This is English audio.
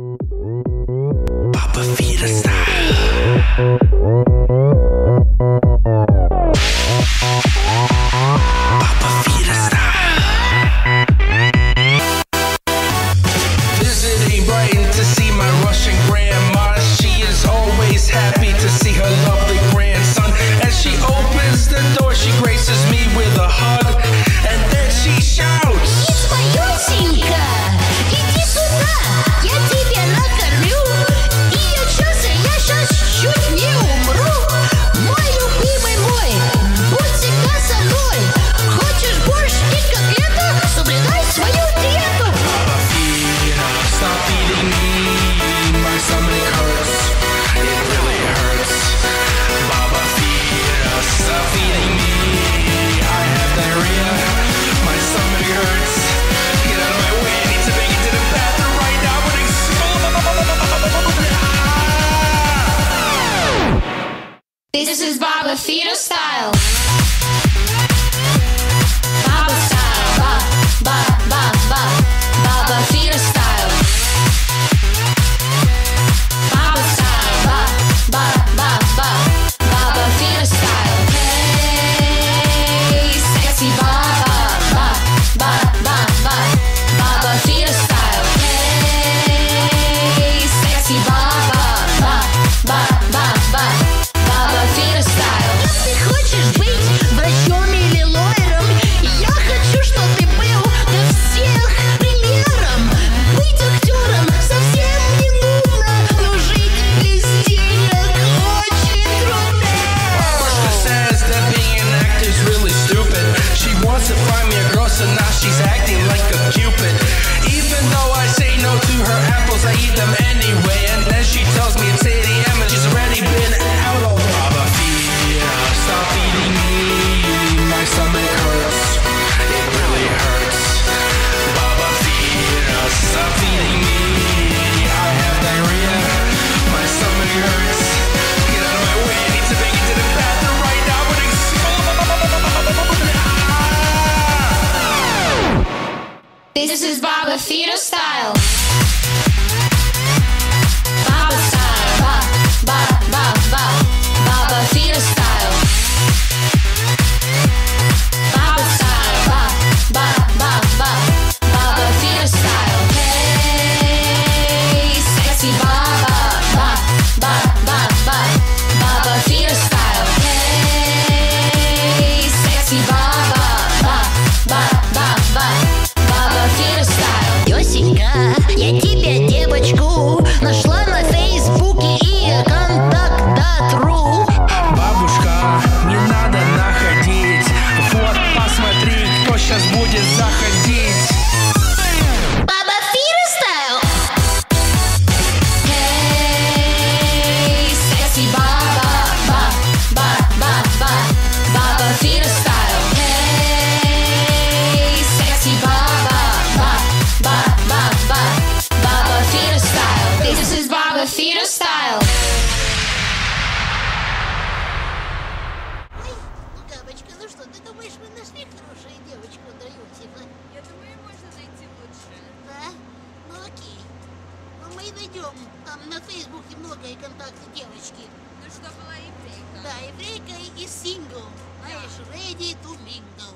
Papa Visiting Brighton to see my Russian grandma. She is always happy to see her lovely grandson. As she opens the door, she graces me with a hug. This is Baba Fira style. This is Baba Fira style. найдем. Там на Фейсбуке много и контакты девочки. Ну, что была еврейка. Да, еврейка и сингл. Знаешь, ready to mingle.